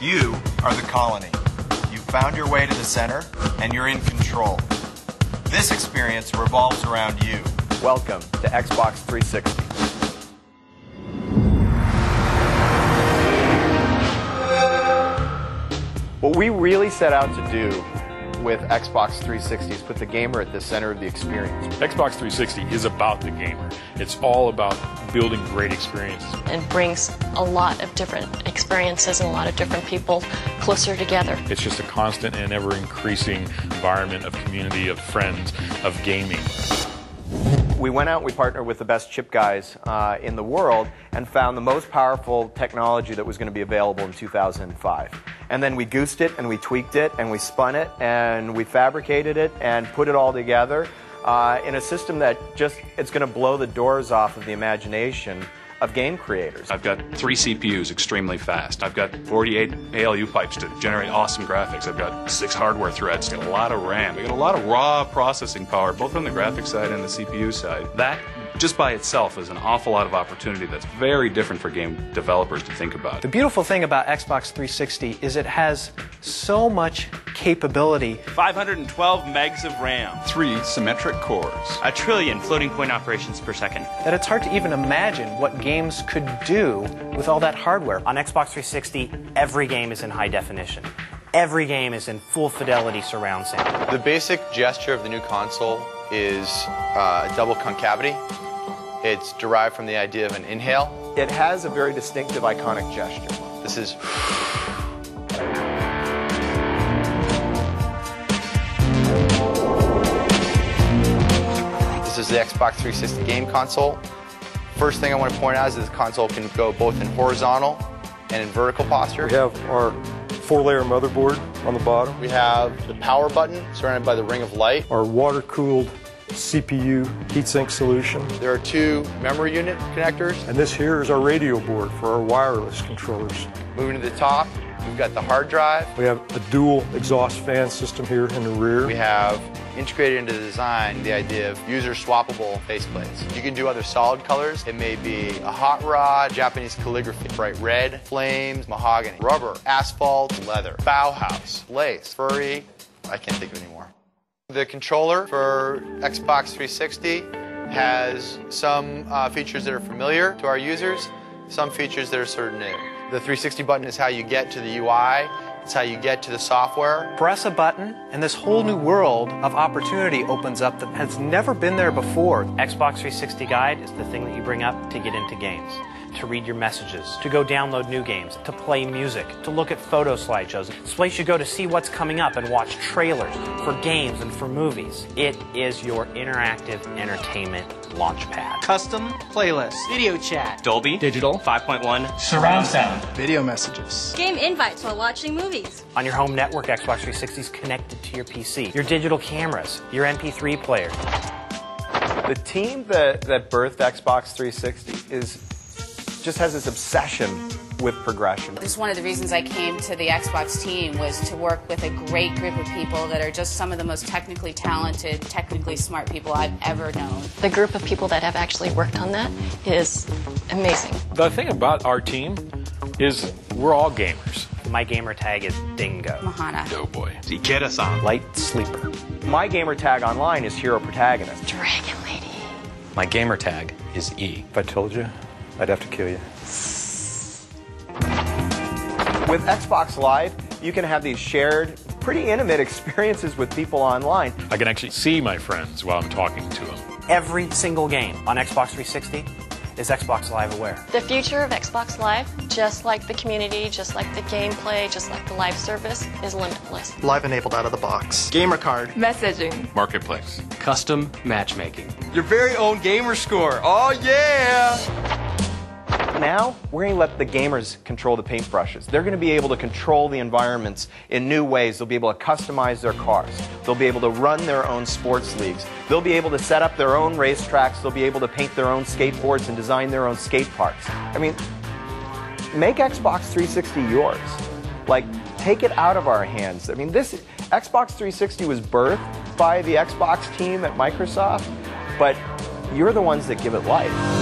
You are the colony. You found your way to the center, and you're in control. This experience revolves around you. Welcome to Xbox 360. What we really set out to do with Xbox 360 is put the gamer at the center of the experience. Xbox 360 is about the gamer. It's all about building great experiences. It brings a lot of different experiences and a lot of different people closer together. It's just a constant and ever increasing environment of community, of friends, of gaming. We went out we partnered with the best chip guys uh, in the world and found the most powerful technology that was going to be available in 2005. And then we goosed it and we tweaked it and we spun it and we fabricated it and put it all together uh, in a system that just it's going to blow the doors off of the imagination of game creators. I've got three CPUs extremely fast. I've got 48 ALU pipes to generate awesome graphics. I've got six hardware threads, got a lot of RAM. I got a lot of raw processing power, both on the graphics side and the CPU side. That just by itself is an awful lot of opportunity that's very different for game developers to think about. The beautiful thing about Xbox 360 is it has so much capability. 512 megs of RAM, three symmetric cores, a trillion floating point operations per second. That it's hard to even imagine what games could do with all that hardware. On Xbox 360, every game is in high definition. Every game is in full fidelity surround sound. The basic gesture of the new console is uh, double concavity. It's derived from the idea of an inhale. It has a very distinctive iconic gesture. This is This is the Xbox 360 game console. First thing I want to point out is this console can go both in horizontal and in vertical posture. We have our four-layer motherboard on the bottom. We have the power button surrounded by the ring of light. Our water-cooled CPU heatsink solution. There are two memory unit connectors. And this here is our radio board for our wireless controllers. Moving to the top, we've got the hard drive. We have a dual exhaust fan system here in the rear. We have integrated into the design the idea of user swappable faceplates. You can do other solid colors. It may be a hot rod, Japanese calligraphy, bright red, flames, mahogany, rubber, asphalt, leather, Bauhaus, lace, furry. I can't think of any more. The controller for Xbox 360 has some uh, features that are familiar to our users, some features that are sort of new. The 360 button is how you get to the UI, it's how you get to the software. Press a button, and this whole new world of opportunity opens up that has never been there before. Xbox 360 Guide is the thing that you bring up to get into games to read your messages, to go download new games, to play music, to look at photo slideshows. It's a place you go to see what's coming up and watch trailers for games and for movies. It is your interactive entertainment launchpad. Custom playlist, video chat, Dolby Digital 5.1, surround sound, video messages, game invites while watching movies. On your home network, Xbox 360 is connected to your PC, your digital cameras, your MP3 player. The team that, that birthed Xbox 360 is just has this obsession with progression. This is one of the reasons I came to the Xbox team was to work with a great group of people that are just some of the most technically talented, technically smart people I've ever known. The group of people that have actually worked on that is amazing. The thing about our team is we're all gamers. My gamer tag is Dingo. Mahana. Doughboy. Ikeda-san. Light sleeper. My gamer tag online is hero protagonist. Dragon Lady. My gamer tag is E. If I told you, I'd have to kill you. With Xbox Live, you can have these shared, pretty intimate experiences with people online. I can actually see my friends while I'm talking to them. Every single game on Xbox 360 is Xbox Live aware. The future of Xbox Live, just like the community, just like the gameplay, just like the live service, is limitless. Live enabled out of the box. Gamer card. Messaging. Marketplace. Custom matchmaking. Your very own gamer score. Oh, yeah! Now, we're going to let the gamers control the paintbrushes. They're going to be able to control the environments in new ways. They'll be able to customize their cars. They'll be able to run their own sports leagues. They'll be able to set up their own racetracks. They'll be able to paint their own skateboards and design their own skate parks. I mean, make Xbox 360 yours. Like, take it out of our hands. I mean, this Xbox 360 was birthed by the Xbox team at Microsoft, but you're the ones that give it life.